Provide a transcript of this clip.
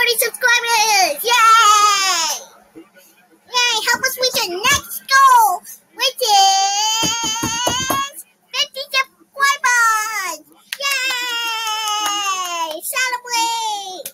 40 subscribers! Yay! Yay, help us reach our next goal, which is 50 subscribers! Yay! Celebrate!